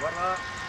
Guarda.